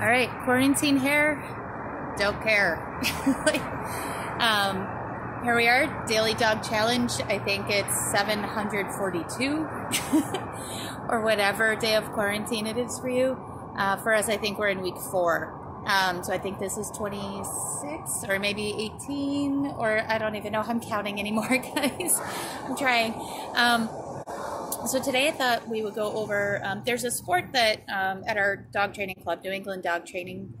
All right, quarantine hair, don't care. um, here we are, daily dog challenge. I think it's 742 or whatever day of quarantine it is for you. Uh, for us, I think we're in week four. Um, so I think this is 26 or maybe 18, or I don't even know. I'm counting anymore, guys. I'm trying. Um, so today I thought we would go over. Um, there's a sport that um, at our dog training club, New England Dog Training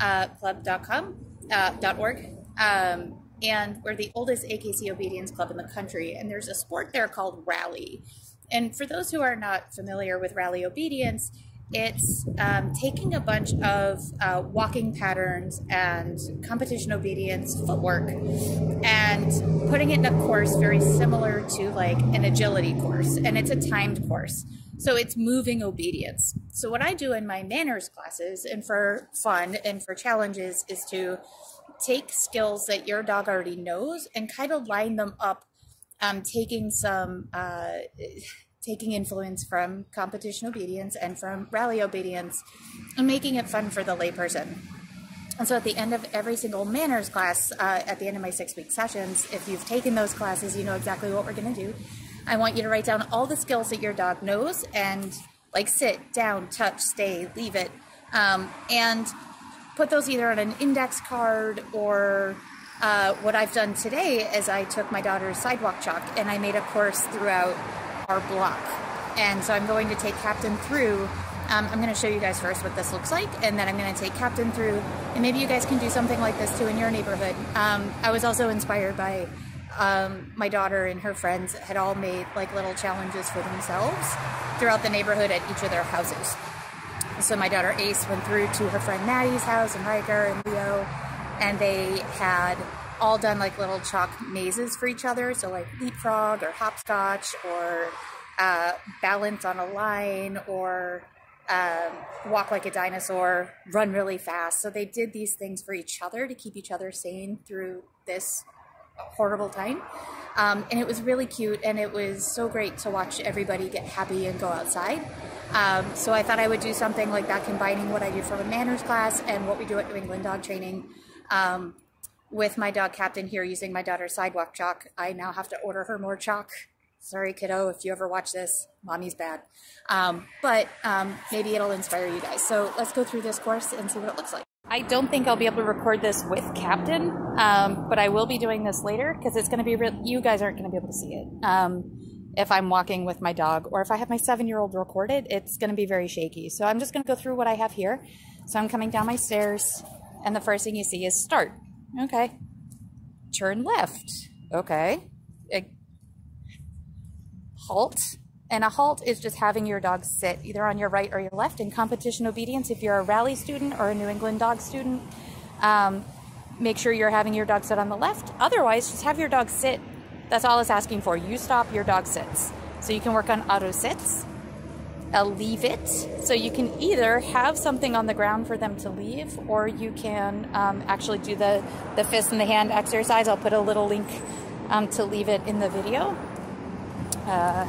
uh, uh, .org, um, and we're the oldest AKC obedience club in the country. And there's a sport there called rally. And for those who are not familiar with rally obedience, it's um, taking a bunch of uh, walking patterns and competition obedience footwork and putting it in a course very similar to like an agility course. And it's a timed course. So it's moving obedience. So what I do in my manners classes and for fun and for challenges is to take skills that your dog already knows and kind of line them up, um, taking some. Uh, taking influence from competition obedience and from rally obedience and making it fun for the layperson. And so at the end of every single manners class, uh, at the end of my six week sessions, if you've taken those classes, you know exactly what we're going to do. I want you to write down all the skills that your dog knows and like sit, down, touch, stay, leave it, um, and put those either on an index card or uh, what I've done today is I took my daughter's sidewalk chalk and I made a course throughout our block. And so I'm going to take Captain through. Um, I'm going to show you guys first what this looks like, and then I'm going to take Captain through, and maybe you guys can do something like this too in your neighborhood. Um, I was also inspired by um, my daughter and her friends had all made like little challenges for themselves throughout the neighborhood at each of their houses. So my daughter Ace went through to her friend Maddie's house and Riker and Leo, and they had all done like little chalk mazes for each other. So like leapfrog or hopscotch or uh, balance on a line or um, walk like a dinosaur, run really fast. So they did these things for each other to keep each other sane through this horrible time. Um, and it was really cute and it was so great to watch everybody get happy and go outside. Um, so I thought I would do something like that, combining what I do from a manners class and what we do at New England Dog Training. Um, with my dog Captain here using my daughter's sidewalk chalk, I now have to order her more chalk. Sorry, kiddo, if you ever watch this, mommy's bad. Um, but um, maybe it'll inspire you guys. So let's go through this course and see what it looks like. I don't think I'll be able to record this with Captain, um, but I will be doing this later because it's going to be real. You guys aren't going to be able to see it. Um, if I'm walking with my dog or if I have my seven year old recorded, it's going to be very shaky. So I'm just going to go through what I have here. So I'm coming down my stairs, and the first thing you see is start. Okay. Turn left. Okay. A halt. And a halt is just having your dog sit either on your right or your left in competition obedience. If you're a rally student or a New England dog student, um, make sure you're having your dog sit on the left. Otherwise, just have your dog sit. That's all it's asking for. You stop, your dog sits. So you can work on auto sits a leave it. So you can either have something on the ground for them to leave, or you can um, actually do the, the fist and the hand exercise. I'll put a little link um, to leave it in the video. Uh,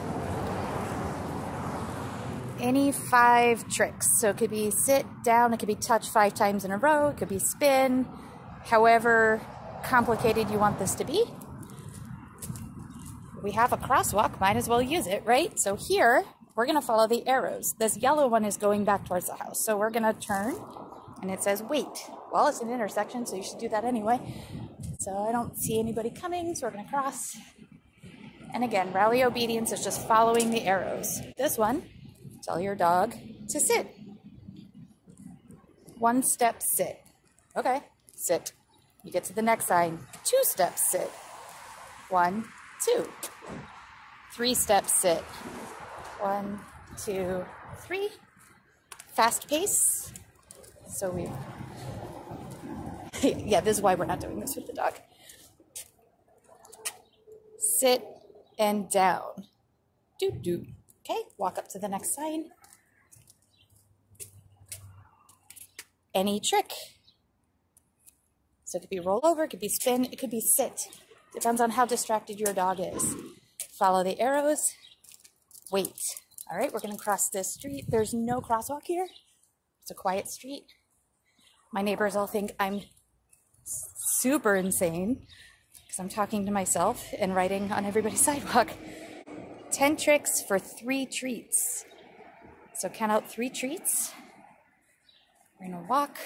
any five tricks. So it could be sit down, it could be touch five times in a row, it could be spin, however complicated you want this to be. We have a crosswalk, might as well use it, right? So here, we're going to follow the arrows. This yellow one is going back towards the house. So we're going to turn and it says wait. Well, it's an intersection, so you should do that anyway. So I don't see anybody coming, so we're going to cross. And again, rally obedience is just following the arrows. This one, tell your dog to sit. One step sit. Okay, sit. You get to the next sign. Two steps sit. One, two. Three steps sit. One, two, three. Fast pace. So we, yeah, this is why we're not doing this with the dog. Sit and down. Do do. Okay, walk up to the next sign. Any trick. So it could be roll over, it could be spin, it could be sit. Depends on how distracted your dog is. Follow the arrows wait. All right, we're gonna cross this street. There's no crosswalk here. It's a quiet street. My neighbors all think I'm super insane because I'm talking to myself and writing on everybody's sidewalk. 10 tricks for three treats. So count out three treats. We're gonna walk,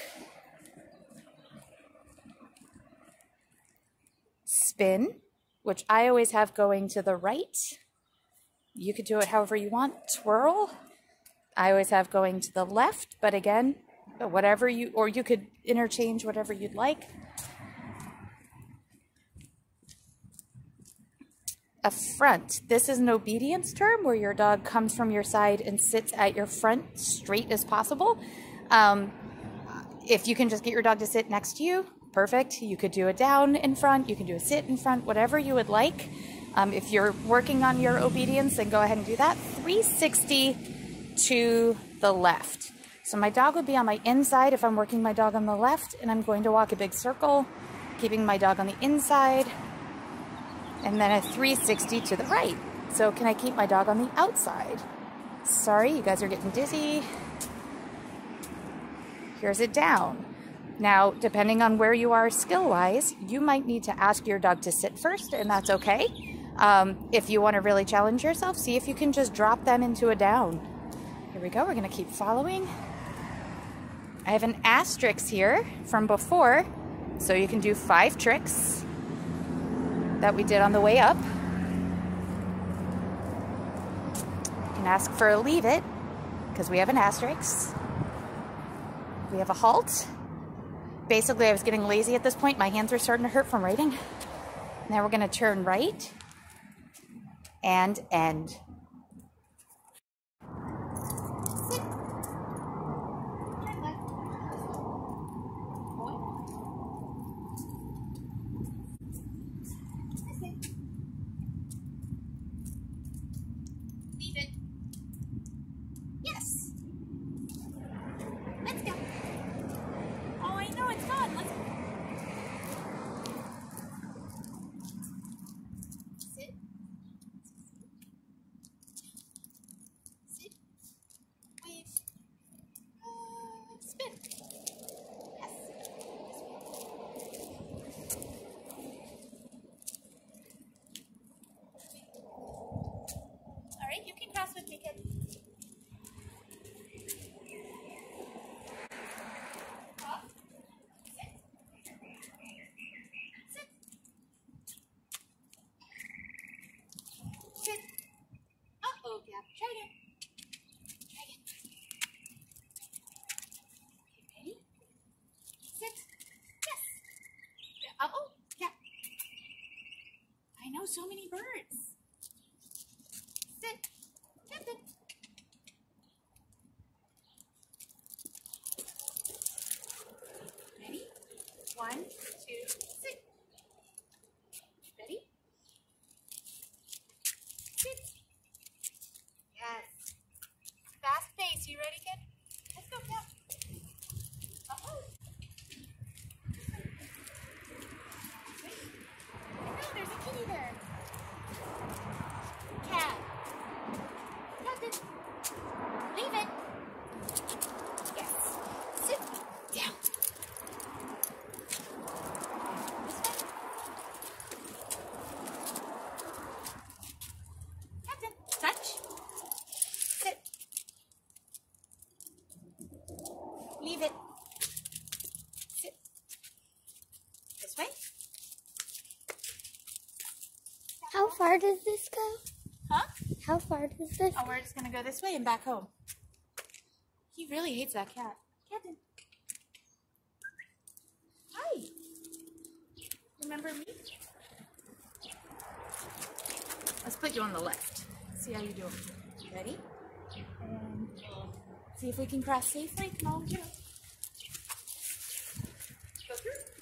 spin, which I always have going to the right. You could do it however you want. Twirl, I always have going to the left, but again, whatever you, or you could interchange whatever you'd like. A front. This is an obedience term where your dog comes from your side and sits at your front straight as possible. Um, if you can just get your dog to sit next to you, perfect. You could do a down in front, you can do a sit in front, whatever you would like. Um, if you're working on your obedience, then go ahead and do that. 360 to the left. So my dog would be on my inside if I'm working my dog on the left, and I'm going to walk a big circle, keeping my dog on the inside, and then a 360 to the right. So can I keep my dog on the outside? Sorry, you guys are getting dizzy. Here's it down. Now, depending on where you are skill-wise, you might need to ask your dog to sit first, and that's okay. Um, if you want to really challenge yourself, see if you can just drop them into a down. Here we go, we're gonna keep following. I have an asterisk here from before, so you can do five tricks that we did on the way up. You can ask for a leave it, because we have an asterisk. We have a halt, basically I was getting lazy at this point. My hands were starting to hurt from writing. Now we're gonna turn right and end. So many birds. Sit. Captain. Ready? One, two, sit. Ready? Sit. Yes. Fast pace. You ready, kid? Let's go, Cap. Uh-oh. No, there's a kitty there. Cat. Captain. Leave it. Yes. Sit down. This way. Captain. Touch. Sit. Leave it. Sit. This way. How far does this go? Huh? How far does this Oh, we're just gonna go this way and back home. He really hates that cat. Captain. Hi. Remember me? Let's put you on the left. See how you do. Ready? And see if we can cross safely. Come on, get up. Go through.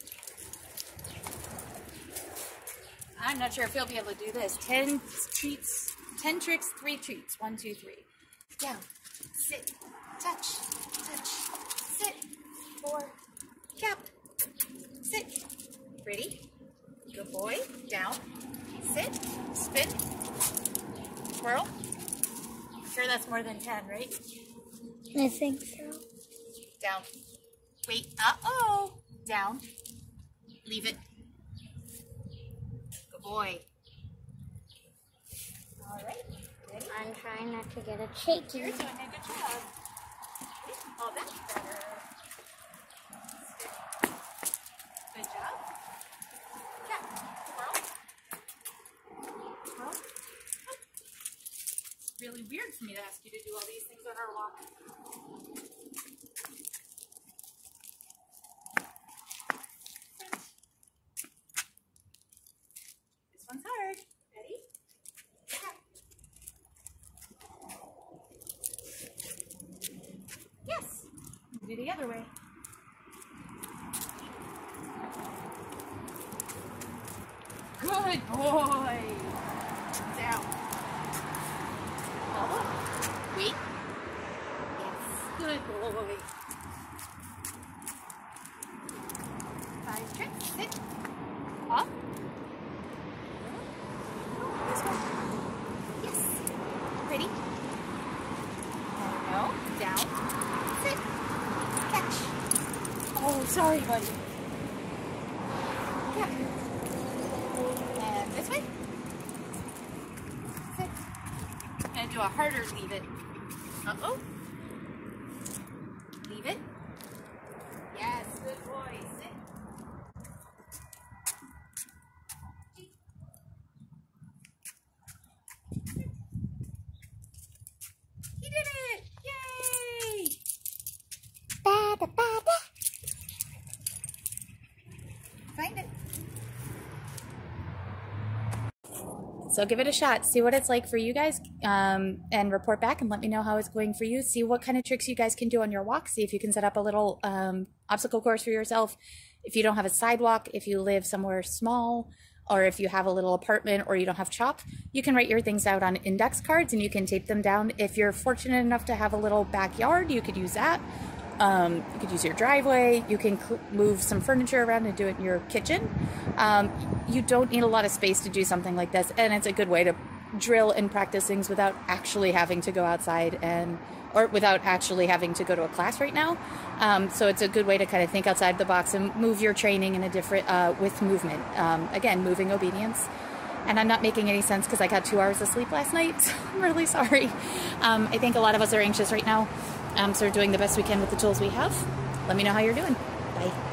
I'm not sure if he'll be able to do this. Ten treats, ten tricks, three treats. One, two, three. Down, sit, touch, touch, sit. Four, cap, sit. Ready? Good boy. Down, sit, spin, twirl. Sure, that's more than ten, right? I think so. Down, Wait, uh-oh. Down. Leave it. Boy. All right. Ready? I'm trying not to get a shaky. You're doing a good job. Oh, that's better. Good job. Yeah. It's really weird for me to ask you to do all these things on our walk. This one's hard. Ready? Yes. Do the other way. Good boy. Down. Elbow. Wait. Yes. Good boy. Five tricks. Sit. Up. Yes. Ready? No. Down. Sit. Catch. Oh, sorry, buddy. Yeah. And this way. Sit. And do a harder leave it. Uh-oh. Leave it. Yes, good boy. Sit. He did it! Yay! Bada, bada. Find it. So give it a shot. See what it's like for you guys, um, and report back and let me know how it's going for you. See what kind of tricks you guys can do on your walk. See if you can set up a little um, obstacle course for yourself. If you don't have a sidewalk, if you live somewhere small, or if you have a little apartment or you don't have chop, you can write your things out on index cards and you can tape them down. If you're fortunate enough to have a little backyard, you could use that. Um, you could use your driveway. You can cl- move some furniture around and do it in your kitchen. Um, you don't need a lot of space to do something like this, and it's a good way to drill and practice things without actually having to go outside and or without actually having to go to a class right now. Um, so it's a good way to kind of think outside the box and move your training in a different uh, with movement. Um, again, moving obedience. And I'm not making any sense because I got two hours of sleep last night. I'm really sorry. Um, I think a lot of us are anxious right now. Um, so we're doing the best we can with the tools we have. Let me know how you're doing. Bye.